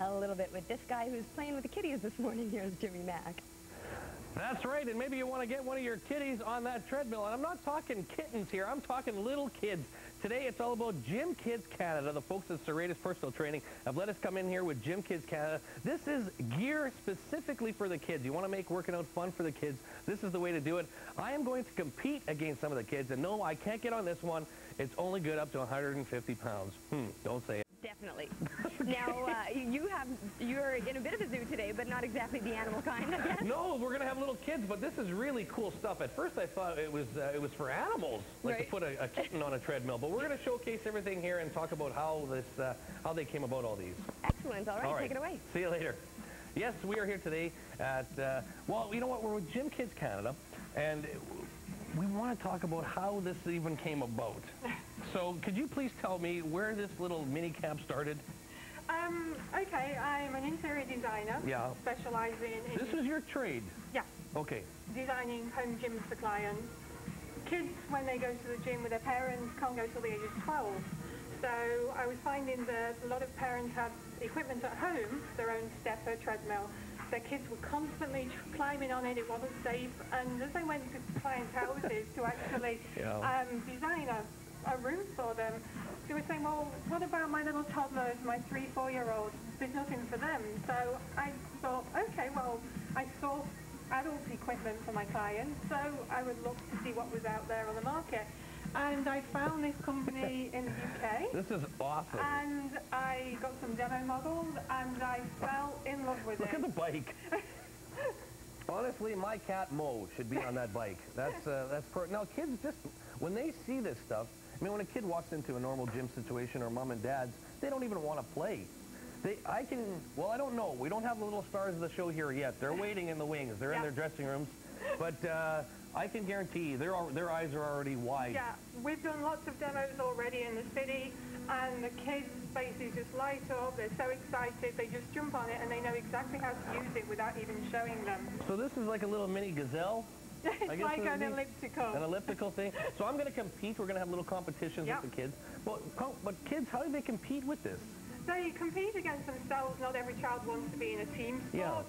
A little bit with this guy who's playing with the kitties this morning. Here's Jimmy Mack. That's right, and maybe you want to get one of your kitties on that treadmill. And I'm not talking kittens here, I'm talking little kids. Today it's all about Gym Kids Canada. The folks at Serratus Personal Training have let us come in here with Gym Kids Canada. This is gear specifically for the kids. You want to make working out fun for the kids, this is the way to do it. I am going to compete against some of the kids, and no, I can't get on this one. It's only good up to 150 pounds. Hmm, don't say it. Definitely. Now, uh, you have, you're in a bit of a zoo today, but not exactly the animal kind, I guess. No, we're going to have little kids, but this is really cool stuff. At first I thought it was uh, it was for animals, like Right. to put a, a kitten on a treadmill. But we're going to showcase everything here and talk about how this uh, how they came about all these. Excellent. All right, All right. take it away. See you later. Yes, we are here today at, uh, well, you know what, we're with Gym Kids Canada, and we want to talk about how this even came about. So could you please tell me where this little mini camp started? Um, okay, I'm an interior designer. Yeah. Specializing in This is your trade. yeah, Okay. designing home gyms for clients. Kids, when they go to the gym with their parents, can't go till the age of 12. So I was finding that a lot of parents have equipment at home, their own stepper, treadmill. Their kids were constantly climbing on it, it wasn't safe, and as they went to clients' houses to actually Yeah. um, design a, a room for them, they were saying, well, what about my little toddlers, my three, four-year-olds? There's nothing for them. So I thought, okay, well, I saw adult equipment for my clients, so I would look to see what was out there on the market. And I found this company in the UK, This is awesome. and I got some demo models, and I fell in love with Look it. Look at the bike. Honestly, my cat Mo should be on that bike. That's uh, that's per now kids just when they see this stuff. I mean, when a kid walks into a normal gym situation or mom and dad's, they don't even want to play. They, I can, well, I don't know. We don't have the little stars of the show here yet. They're waiting in the wings. They're in their dressing rooms. But uh, I can guarantee their their eyes are already wide. Yeah, we've done lots of demos already in the city, and the kids' faces just light up. They're so excited. They just jump on it, and they know exactly how to use it without even showing them. So this is like a little mini gazelle. It's like an elliptical. An elliptical thing. So I'm going to compete. We're going to have little competitions Yep. with the kids. Well, but kids, how do they compete with this? They compete against themselves. Not every child wants to be in a team sport. Yeah.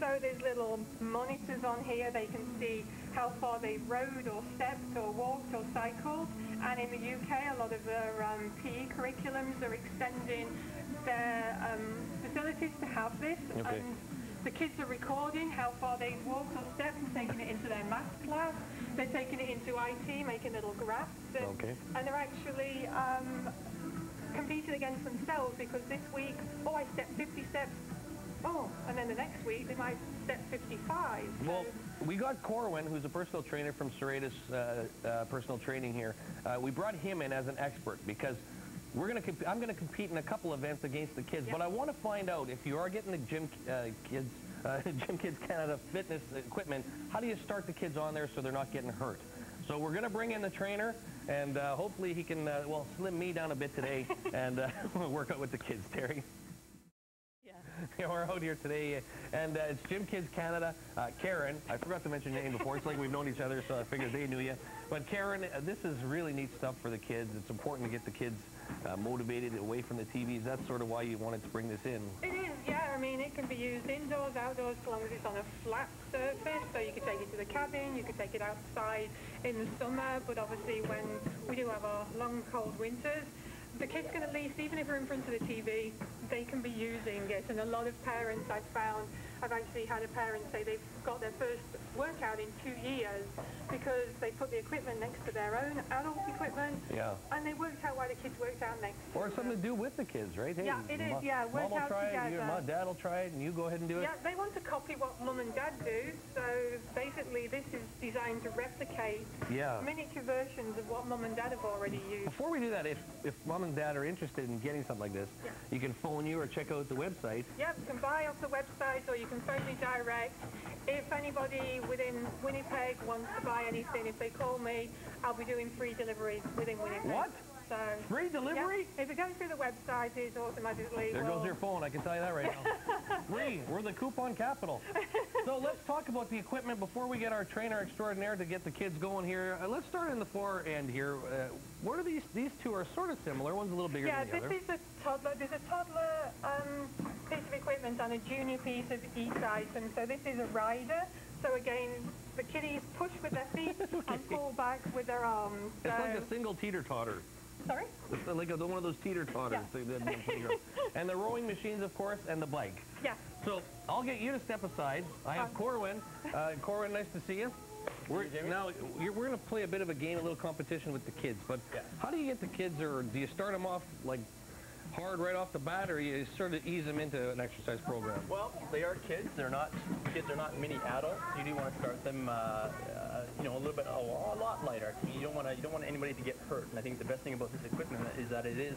So there's little monitors on here. They can see how far they rode or stepped or walked or cycled. And in the UK, a lot of their um, PE curriculums are extending their um, facilities to have this. Okay. And the kids are recording how far they've walked or stepped and taking it into their math class. They're taking it into IT, making little graphs. And, Okay. and they're actually um, competing against themselves because this week, oh, I stepped 50 steps. Oh, and then the next week they might step 55. So- Well, we got Corwin, who's a personal trainer from Serratus uh, uh, Personal Training here. Uh, we brought him in as an expert because we're going to. I'm going to compete in a couple events against the kids. Yep. But I want to find out if you are getting the gym uh, kids, uh, Gym Kids Canada fitness equipment. How do you start the kids on there so they're not getting hurt? So we're going to bring in the trainer, and uh, hopefully he can, uh, well, slim me down a bit today and uh, work out with the kids, Terry. Yeah. Yeah, we're out here today, and uh, it's Gym Kids Canada. Uh, Karen, I forgot to mention your name before. It's like we've known each other, so I figured they knew you. But Karen, uh, this is really neat stuff for the kids. It's important to get the kids uh, motivated away from the TVs. That's sort of why you wanted to bring this in. It is, yeah. I mean, it can be used indoors, outdoors, as long as it's on a flat surface. So you could take it to the cabin, you could take it outside in the summer. But obviously, when we do have our long, cold winters, the kids can at least, even if they're in front of the TV, they can be using it. And a lot of parents I've found, I've actually had a parent say they've got their first workout in two years because they put the equipment next to their own adult equipment. Yeah. And they worked out why the kids worked out next to Or something to do with the kids, right? Hey, Yeah, it is, yeah, work Mom will out try it, you, together. mom, dad will try it, and you go ahead and do it. Yeah, they want to copy what mum and dad do, so basically this is designed to replicate Yeah. miniature versions of what mum and dad have already used. Before we do that, if, if mom and dad are interested in getting something like this, Yeah. you can phone you or check out the website. Yep, you can buy off the website or you can phone me direct. If anybody within Winnipeg wants to buy anything, if they call me, I'll be doing free deliveries within. What? So, Free delivery? Yeah, if it goes through the website, it's automatically... There well, goes your phone, I can tell you that right now. Free, we're the coupon capital. So let's talk about the equipment before we get our trainer extraordinaire to get the kids going here. Uh, let's start in the far end here. Uh, what are these? These two are sort of similar. One's a little bigger Yeah, than the this is a toddler. There's a toddler um, piece of equipment and a junior piece of each item. So this is a rider. So again, the kiddies push with their feet and pull back with their arms. It's so, like a single teeter-totter. sorry? It's like a, one of those teeter-totters. Yeah. they did in the playground. and the rowing machines, of course, and the bike. Yeah. So I'll get you to step aside. I have Um, Corwin. Uh, Corwin, nice to see you. We're, now, you're, we're going to play a bit of a game, a little competition with the kids. But how do you get the kids, or do you start them off like hard right off the bat, or you sort of ease them into an exercise program? Well, they are kids. They're not kids. They're not mini adults. You do want to start them, uh, uh, you know, a little bit, a, a lot lighter. You don't want to. You don't want anybody to get hurt. And I think the best thing about this equipment is that it is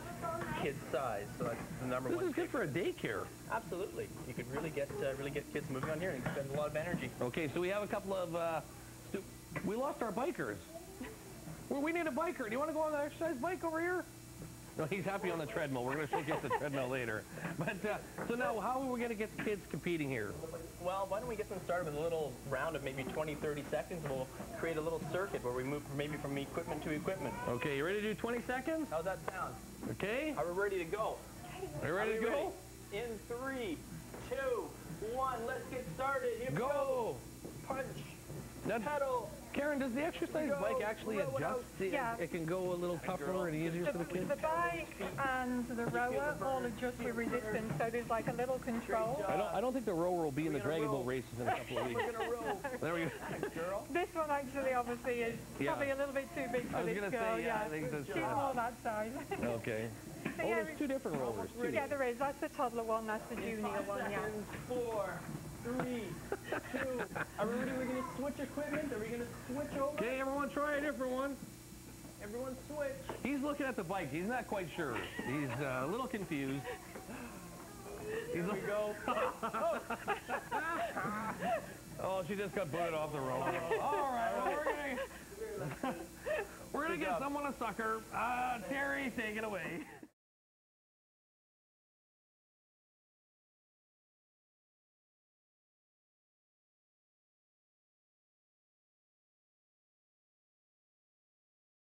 kid size. So that's the number This one. is good for a daycare. Absolutely. You could really get uh, really get kids moving on here and spend a lot of energy. Okay, so we have a couple of. Uh, we lost our bikers. Well, we need a biker. Do you want to go on the exercise bike over here? No, he's happy on the treadmill. We're going to show you the treadmill later. But uh, so now, how are we going to get the kids competing here? Well, why don't we get them started with a little round of maybe 20, 30 seconds? We'll create a little circuit where we move from maybe from equipment to equipment. Okay, you ready to do 20 seconds? How's that sound? Okay, Are we ready to go? are you ready Are to go? In three, two, one. Let's get started. Here go. Go! Punch. Now, Pedal. Karen, does the exercise Go, bike actually row adjust? out. Yeah. It can go a little tougher and easier for the kids? The bike um, and the rower all adjust with resistance, so there's like a little control. I don't, I don't think the rower will be in the gonna Dragon row? Boat races in a couple of weeks. We're gonna roll. There we go. This one actually obviously is Yeah. probably a little bit too big for I was this gonna girl. say, yeah, I think that's- She's uh, more that size. Okay. So Oh, yeah, there's two different rowers, too. yeah, there is. That's the toddler one. That's the junior one. Yeah. Four, three, two. Are we gonna switch equipment. Are we gonna switch over? Okay, everyone try a different one. Everyone switch. He's looking at the bike. He's not quite sure. He's uh, a little confused. He's Here we go. Oh, she just got booted off the road. All right, well, we're gonna we're gonna get someone a sucker. Uh, Terry, take it away.